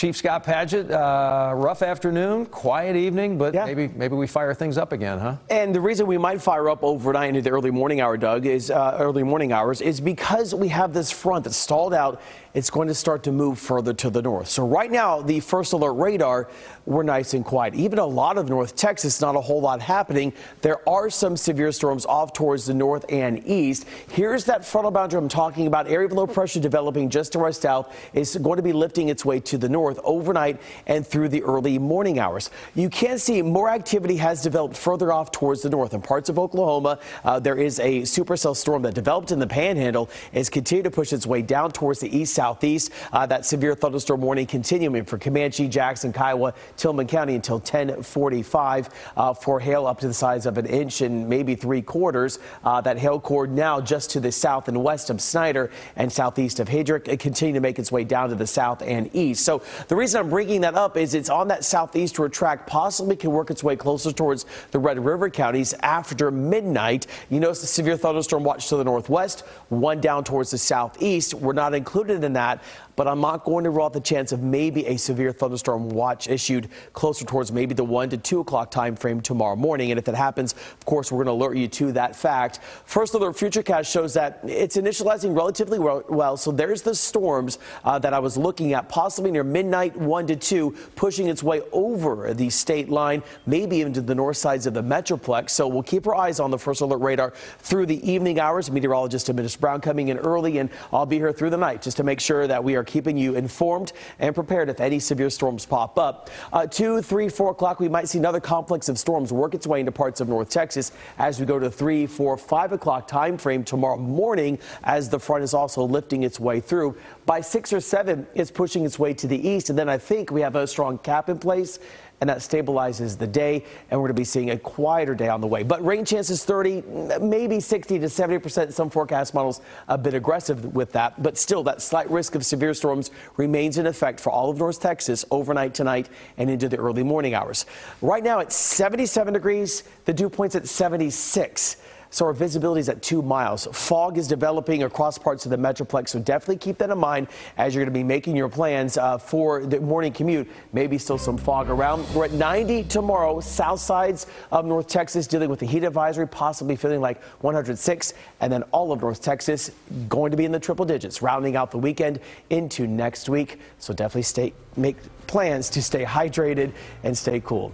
Chief Scott Paget, uh, rough afternoon, quiet evening, but yeah. maybe maybe we fire things up again, huh? And the reason we might fire up overnight into the early morning hour, Doug, is uh, early morning hours, is because we have this front that's stalled out. It's going to start to move further to the north. So right now, the first alert radar, we're nice and quiet. Even a lot of North Texas, not a whole lot happening. There are some severe storms off towards the north and east. Here's that frontal boundary I'm talking about. Area of low pressure developing just to our south is going to be lifting its way to the north overnight and through the early morning hours. You can see more activity has developed further off towards the north. In parts of Oklahoma, uh, there is a supercell storm that developed in the panhandle and is continuing to push its way down towards the east southeast. Uh, that severe thunderstorm warning continuing for Comanche, Jackson, Kiowa, Tillman County until 1045 uh, for hail up to the size of an inch and maybe three quarters. Uh, that hail core now just to the south and west of Snyder and southeast of Headrick, uh, continue to make its way down to the south and east. So the reason I'm bringing that up is it's on that southeastward track, possibly can work its way closer towards the Red River counties after midnight. You notice the severe thunderstorm watch to the northwest, one down towards the southeast. We're not included in that, but I'm not going to rule out the chance of maybe a severe thunderstorm watch issued closer towards maybe the 1 to 2 o'clock time frame tomorrow morning. And if that happens, of course, we're going to alert you to that fact. First alert futurecast shows that it's initializing relatively well. So there's the storms uh, that I was looking at, possibly near midnight, 1 to 2, pushing its way over the state line, maybe even to the north sides of the Metroplex. So we'll keep our eyes on the first alert radar through the evening hours. Meteorologist Demetrius Brown coming in early, and I'll be here through the night just to make sure that we are keeping you informed and prepared if any severe storms pop up. Uh, 2, 3, 4 o'clock, we might see another complex of storms work its way into parts of North Texas as we go to 3, 4, 5 o'clock time frame tomorrow morning as the front is also lifting its way through. By 6 or 7, it's pushing its way to the east. And then I think we have a strong cap in place and that stabilizes the day. And we're going to be seeing a quieter day on the way. But rain chances 30, maybe 60 to 70 percent. Some forecast models a bit aggressive with that. But still, that slight risk of severe storms remains in effect for all of North Texas overnight tonight and into the early morning hours. Right now, it's 77 degrees. The dew point's at 76. So our visibility is at two miles. Fog is developing across parts of the Metroplex, so definitely keep that in mind as you're going to be making your plans uh, for the morning commute. Maybe still some fog around. We're at 90 tomorrow. South sides of North Texas dealing with the heat advisory, possibly feeling like 106. And then all of North Texas going to be in the triple digits, rounding out the weekend into next week. So definitely stay make plans to stay hydrated and stay cool.